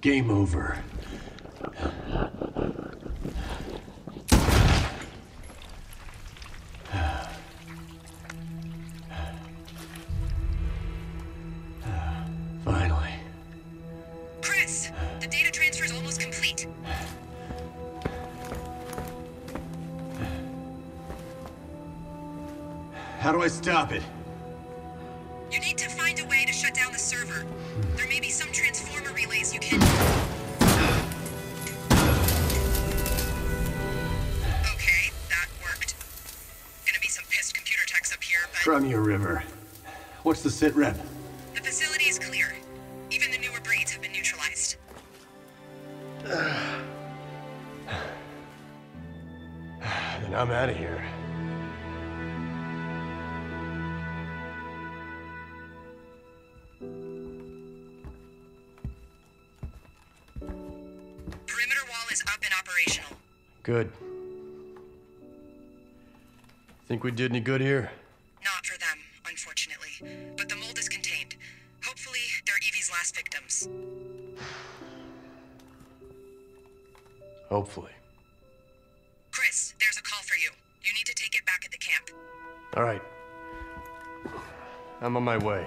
Game over. Finally. Chris, the data transfer is almost complete. How do I stop it? You need to From your river. What's the sit rep? the facility is clear. Even the newer breeds have been neutralized. Then I'm out of here. Perimeter wall is up and operational. Good. Think we did any good here? Not for them, unfortunately. But the mold is contained. Hopefully, they're Evie's last victims. Hopefully. Chris, there's a call for you. You need to take it back at the camp. All right. I'm on my way.